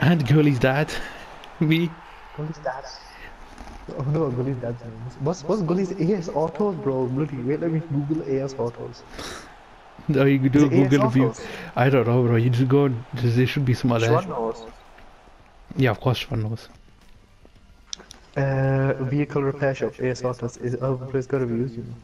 And Gully's dad. Me. Gully's dad. Oh no, Gully's dad's name. What's what's Gully's AS Autos, bro? Bloody wait, let me Google AS Autos. No, you do Is it AS Google if I don't know, bro. You just go and there should be some other. Schwan knows. Yeah, of course, one knows. Uh, vehicle repair shop, AS Autos. Is oh, it's got reviews, you know.